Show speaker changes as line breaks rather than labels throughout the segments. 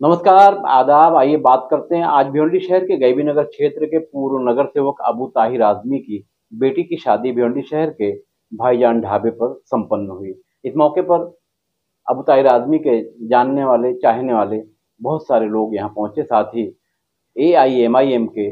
नमस्कार, आदाब, आइए बात करते हैं आज भिवंडी शहर के गैबी नगर क्षेत्र के पूर्व नगर सेवक अबू ताहिर आजमी की बेटी की शादी भिवंडी शहर के भाईजान ढाबे पर संपन्न हुई। इस मौके पर अबू ताहिर आजमी के जानने वाले, चाहने वाले बहुत सारे लोग यहाँ पहुँचे, साथ ही A I M I M के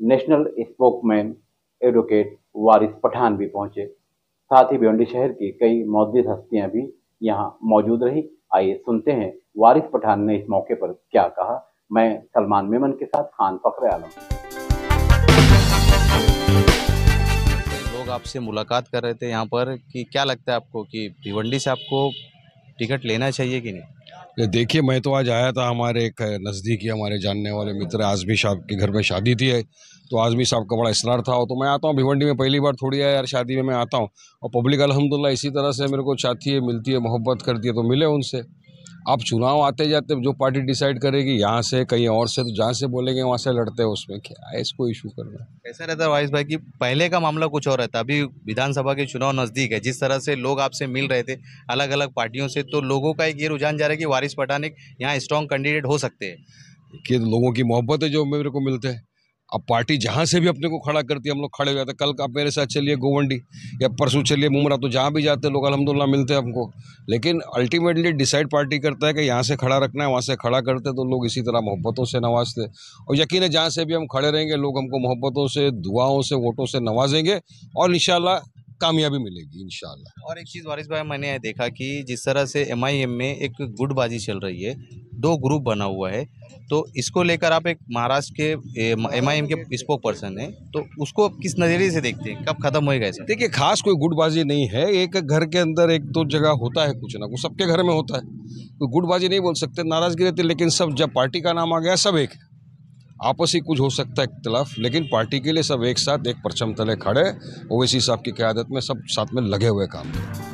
national spokesman advocate Waris Pathan भी पहुँचे। साथ ही भिवंडी शहर की कई मौजूद हस्तियाँ भी यहाँ मौजूद रही। आइए सुनते हैं वारिस पठान ने इस मौके पर क्या कहा। मैं सलमान मेमन के साथ खान फखरे आलम।
लोग आपसे मुलाकात कर रहे थे यहाँ पर कि क्या लगता है आपको कि भिवंडी से आपको टिकट लेना चाहिए कि नहीं?
देखिए, मैं तो आज आया था हमारे एक नज़दीकी हमारे जानने वाले मित्र आज़मी साहब के घर में शादी थी है तो आज़मी साहब का बड़ा इसरार था तो मैं आता हूँ भिवंडी में पहली बार थोड़ी आया यार शादी में मैं आता हूँ, और पब्लिक अलहमदिल्ला इसी तरह से मेरे को चाहती है, मिलती है, मोहब्बत करती है तो मिले उनसे। अब चुनाव आते जाते जो पार्टी डिसाइड करेगी यहाँ से कहीं और से तो जहाँ से बोलेंगे वहाँ से लड़ते हैं उसमें। क्या है इसको इशू करना?
ऐसा रहता है वाइस भाई कि पहले का मामला कुछ और रहता अभी विधानसभा के चुनाव नज़दीक है जिस तरह से लोग आपसे मिल रहे थे अलग अलग पार्टियों से तो लोगों का एक ये रुझान जा रहा है कि वारिस पठान एक यहाँ स्ट्रॉन्ग कैंडिडेट हो सकते हैं।
कि लोगों की मोहब्बत है जो मेरे को मिलते हैं। अब पार्टी जहाँ से भी अपने को खड़ा करती है, हम लोग खड़े हो जाते कल आप मेरे साथ चलिए गोवंडी, या परसों चलिए मुमरा तो जहाँ भी जाते लोग अलहमदिल्ला मिलते हैं हमको। लेकिन अल्टीमेटली डिसाइड पार्टी करता है कि यहाँ से खड़ा रखना है, वहाँ से खड़ा करते तो लोग इसी तरह मोहब्बतों से नवाजते और यकीन है, जहाँ से भी हम खड़े रहेंगे, लोग हमको मोहब्बतों से, दुआओं से, वोटों से नवाजेंगे, और इन कामयाबी मिलेगी, इंशाल्लाह।
और एक चीज़ वारिस भाई, मैंने देखा कि जिस तरह से एमआईएम में एक गुटबाजी चल रही है दो ग्रुप बना हुआ है। तो इसको लेकर आप एक महाराष्ट्र के एम आई एम के स्पोक पर्सन है। तो उसको किस नज़रिए से देखते हैं? कब खत्म होएगा ऐसे?
देखिए, खास कोई गुटबाजी नहीं है। एक घर के अंदर एक दो जगह होता है कुछ ना कुछ। सबके घर में होता है। कोई गुटबाजी नहीं बोल सकते, नाराज़गी रहती लेकिन सब जब पार्टी का नाम आ गया, सब एक है। आपस ही कुछ हो सकता है इख्तलाफ, लेकिन पार्टी के लिए सब एक साथ, एक परचम तले खड़े ओवैसी साहब की क्यादत में सब साथ में लगे हुए काम